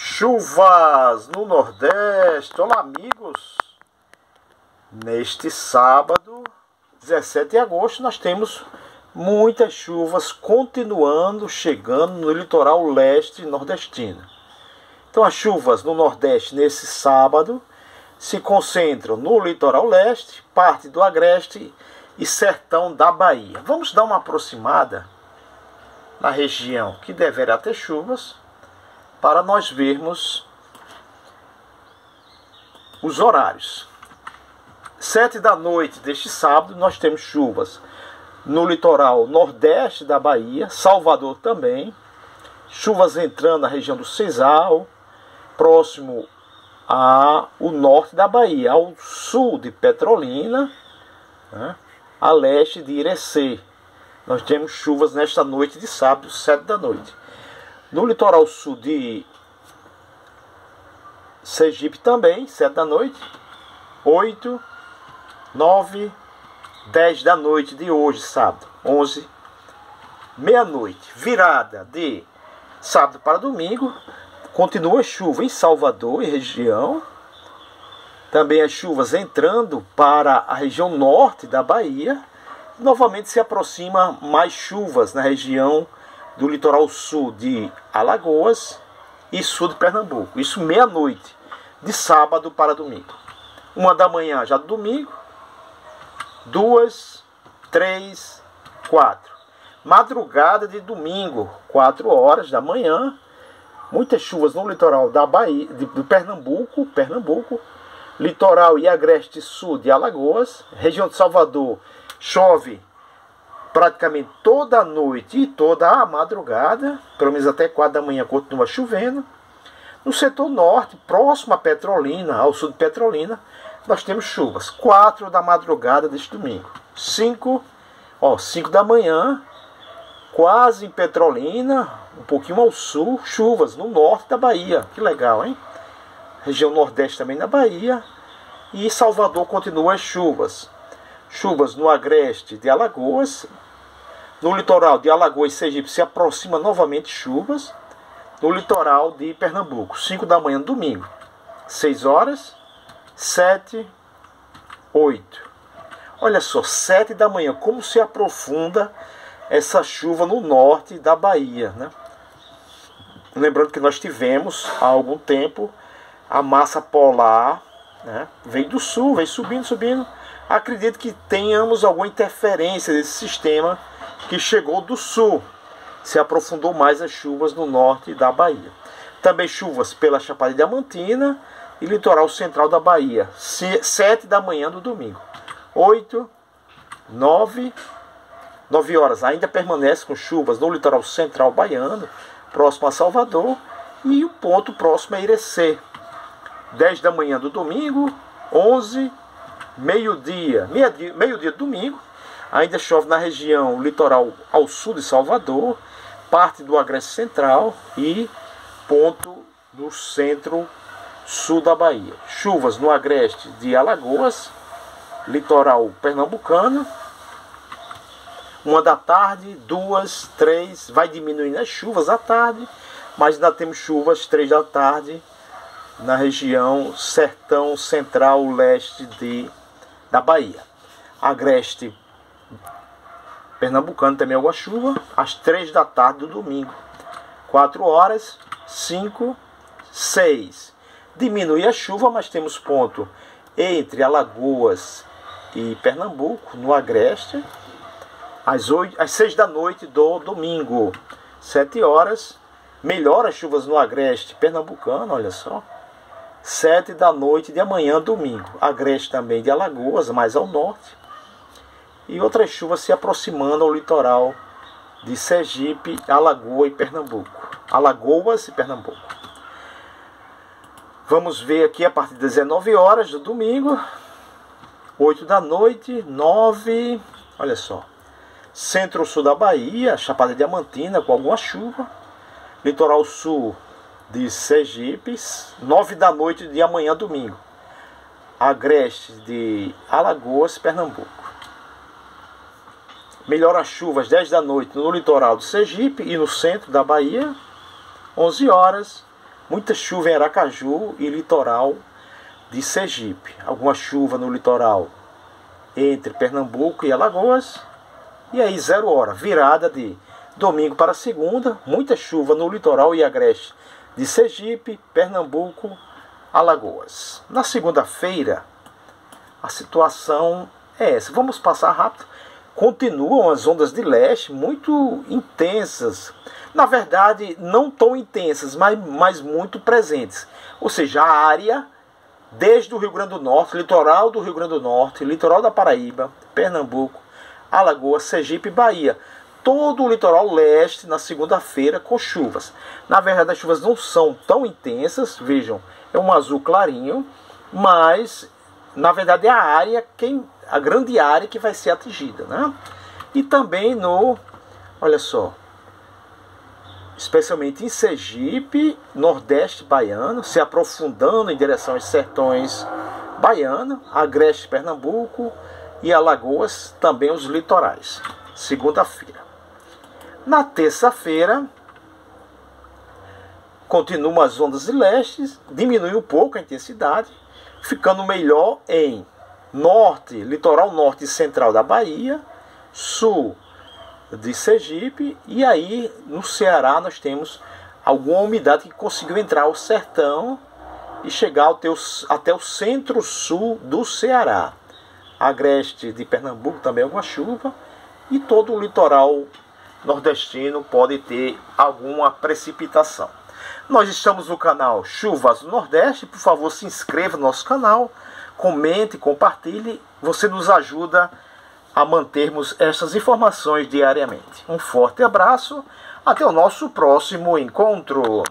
Chuvas no Nordeste. Olá, amigos. Neste sábado, 17 de agosto, nós temos muitas chuvas continuando chegando no litoral leste nordestino. Então, as chuvas no Nordeste nesse sábado se concentram no litoral leste, parte do agreste e sertão da Bahia. Vamos dar uma aproximada na região que deverá ter chuvas para nós vermos os horários. Sete da noite deste sábado nós temos chuvas no litoral nordeste da Bahia, Salvador também, chuvas entrando na região do Cesal, próximo ao norte da Bahia, ao sul de Petrolina, né, a leste de Irecê. Nós temos chuvas nesta noite de sábado, sete da noite. No litoral sul de Sergipe também, 7 da noite. 8, 9, 10 da noite de hoje, sábado. 11, meia-noite. Virada de sábado para domingo. Continua chuva em Salvador e região. Também as chuvas entrando para a região norte da Bahia. Novamente se aproxima mais chuvas na região do litoral sul de Alagoas e sul de Pernambuco. Isso meia-noite, de sábado para domingo. Uma da manhã já do domingo, duas, três, quatro. Madrugada de domingo, quatro horas da manhã. Muitas chuvas no litoral da Bahia, de, de Pernambuco, Pernambuco, litoral e agreste sul de Alagoas, região de Salvador, chove praticamente toda a noite e toda a madrugada, pelo menos até 4 da manhã continua chovendo. No setor norte, próximo a Petrolina, ao sul de Petrolina, nós temos chuvas. 4 da madrugada deste domingo. 5, ó, 5 da manhã, quase em Petrolina, um pouquinho ao sul, chuvas no norte da Bahia. Que legal, hein? Região nordeste também na Bahia. E Salvador continua as chuvas chuvas no agreste de Alagoas. No litoral de Alagoas e Sergipe se aproxima novamente chuvas. No litoral de Pernambuco, 5 da manhã, domingo, 6 horas, 7, 8. Olha só, 7 da manhã, como se aprofunda essa chuva no norte da Bahia, né? Lembrando que nós tivemos há algum tempo a massa polar, né? Veio do sul, veio subindo, subindo, acredito que tenhamos alguma interferência desse sistema que chegou do sul. Se aprofundou mais as chuvas no norte da Bahia. Também chuvas pela Chapada Diamantina e litoral central da Bahia. 7 da manhã do domingo. 8, 9, 9 horas. Ainda permanece com chuvas no litoral central baiano, próximo a Salvador. E o ponto próximo é Irecê. 10 da manhã do domingo, 11 meio-dia, meio-dia meio domingo, ainda chove na região litoral ao sul de Salvador, parte do Agreste Central e ponto no centro-sul da Bahia. Chuvas no Agreste de Alagoas, litoral pernambucano. Uma da tarde, duas, três, vai diminuindo as chuvas à tarde, mas ainda temos chuvas três da tarde na região sertão central leste de da Bahia. Agreste Pernambucano também alguma chuva, às 3 da tarde do domingo. 4 horas, 5, 6. Diminui a chuva, mas temos ponto entre Alagoas e Pernambuco, no Agreste, às, 8, às 6 da noite do domingo. 7 horas, melhora as chuvas no Agreste Pernambucano, olha só. 7 da noite de amanhã, domingo. Agreste também de Alagoas, mais ao norte. E outras chuvas se aproximando ao litoral de Sergipe, Alagoa e Pernambuco. Alagoas e Pernambuco. Vamos ver aqui a partir das 19 horas do domingo, 8 da noite, 9, olha só. Centro-sul da Bahia, Chapada Diamantina com alguma chuva. Litoral sul de Sergipe, 9 da noite de amanhã, domingo. Agreste de Alagoas, Pernambuco. Melhora chuvas 10 da noite no litoral do Sergipe e no centro da Bahia. 11 horas. Muita chuva em Aracaju e litoral de Sergipe. Alguma chuva no litoral entre Pernambuco e Alagoas. E aí, zero hora, virada de domingo para segunda, muita chuva no litoral e agreste de Sergipe, Pernambuco, Alagoas. Na segunda-feira, a situação é essa. Vamos passar rápido. Continuam as ondas de leste muito intensas. Na verdade, não tão intensas, mas, mas muito presentes. Ou seja, a área desde o Rio Grande do Norte, litoral do Rio Grande do Norte, litoral da Paraíba, Pernambuco, Alagoas, Sergipe e Bahia. Todo o litoral leste na segunda-feira com chuvas. Na verdade, as chuvas não são tão intensas, vejam, é um azul clarinho, mas na verdade é a área, quem, a grande área que vai ser atingida. Né? E também no, olha só, especialmente em Sergipe, Nordeste baiano, se aprofundando em direção aos sertões baiano, Agreste Pernambuco e Alagoas, também os litorais. Segunda-feira. Na terça-feira, continuam as ondas de leste, diminui um pouco a intensidade, ficando melhor em norte, litoral norte e central da Bahia, sul de Sergipe e aí no Ceará nós temos alguma umidade que conseguiu entrar ao sertão e chegar até o centro-sul do Ceará. Agreste de Pernambuco também alguma chuva e todo o litoral nordestino pode ter alguma precipitação. Nós estamos no canal Chuvas do Nordeste, por favor se inscreva no nosso canal, comente, compartilhe, você nos ajuda a mantermos essas informações diariamente. Um forte abraço, até o nosso próximo encontro.